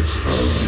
Alex